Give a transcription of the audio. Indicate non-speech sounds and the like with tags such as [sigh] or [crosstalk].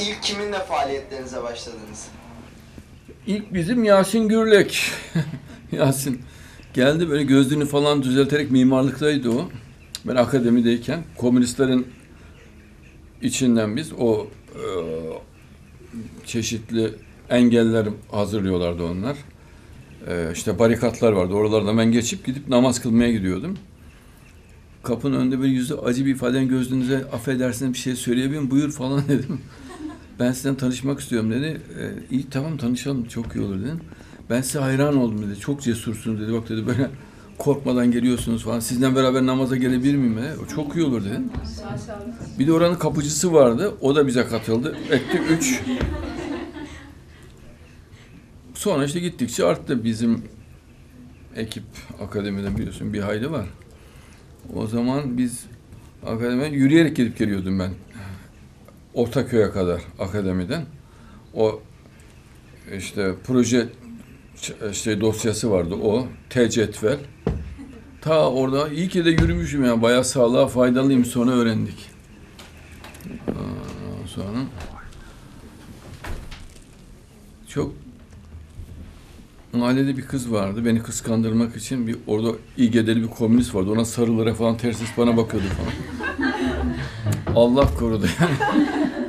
İlk kiminle faaliyetlerinize başladınız? İlk bizim Yasin Gürlek. [laughs] Yasin geldi böyle gözlüğünü falan düzelterek mimarlıktaydı o. Ben akademideyken komünistlerin içinden biz o e, çeşitli engeller hazırlıyorlardı onlar. E, işte barikatlar vardı. Oralardan ben geçip gidip namaz kılmaya gidiyordum. Kapının önünde böyle yüzü acı bir ifaden gözünüze affedersiniz bir şey söyleyebilir miyim? Buyur falan [laughs] dedim. Ben sizden tanışmak istiyorum dedi. E, iyi tamam tanışalım çok iyi olur dedim. Ben size hayran oldum dedi. Çok cesursunuz dedi. Bak dedi böyle [laughs] korkmadan geliyorsunuz falan. Sizden beraber namaza gelebilir miyim dedi. O çok iyi olur dedi. Bir de oranın kapıcısı vardı. O da bize katıldı. Etti üç. Sonra işte gittikçe arttı bizim ekip akademiden biliyorsun bir hayli var. O zaman biz akademiden yürüyerek gidip geliyordum ben. Ortaköy'e kadar akademiden. O işte proje işte dosyası vardı o. T-cetvel. Ta orada iyi ki de yürümüşüm ya. Bayağı sağlığa faydalıyım sonra öğrendik. Ondan sonra çok mahallede bir kız vardı. Beni kıskandırmak için bir orada İGD'li bir komünist vardı. Ona sarılarak falan ters bana bakıyordu falan. Allah korudu yani. [laughs]